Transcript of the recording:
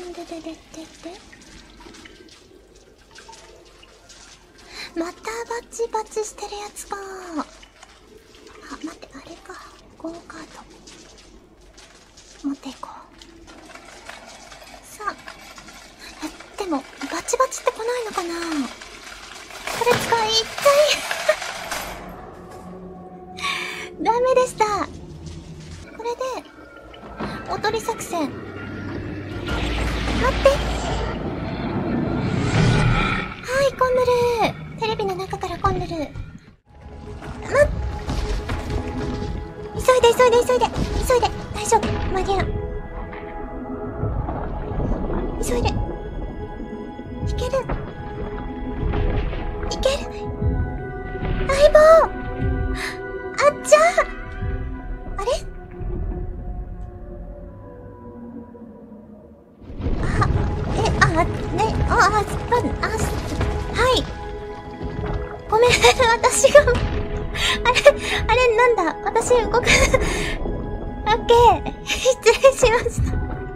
ででででで。またバチバチしてるやつか。あ待ってあれか。ゴーカート。持っていこう。さあ。えでもバチバチって来ないのかな。これ使いたい ダメでした。これでおとり作戦。って。はいコンドル。テレビの中からコンドル。ま急いで急いで急いで。急いで。大丈夫。間に合う。急いで。いける。いける。ね、あ、あ、すっぱ、あ、はい。ごめん、私が、あれ、あれ、なんだ、私動く、オッケー、失礼しました。